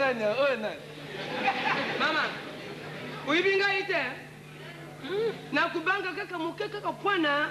nani oyo nani mama oyibi ngai te nakobanga kaka moke kaka pwana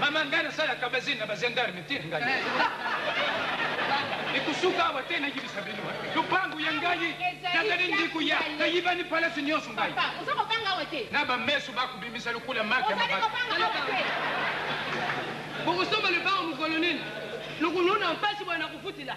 Maman ngai nasalaka bazin na ba gendarme te ngai ekosuka awa te nayebisa bino lopangu ya ngai nazali ndiku ya nayibani palasi nionso ngai na ba mesu bakobimisa lokola maki ya mabata. Bokosomba lopango mokolo nini? Lokumu na mpasi boye nakofutila.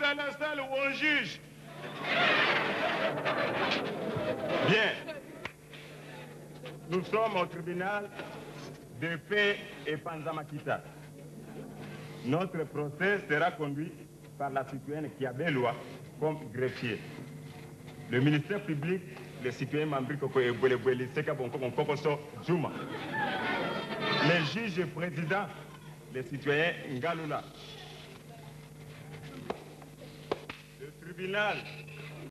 dans la salle où on juge. Bien. Nous sommes au tribunal de paix et Panzamakita. Notre procès sera conduit par la citoyenne loi comme greffier. Le ministère public, le citoyen Mambrikoko et Bwelebweli, Zuma. Les juges et président, Le citoyen Ngalula. Le tribunal.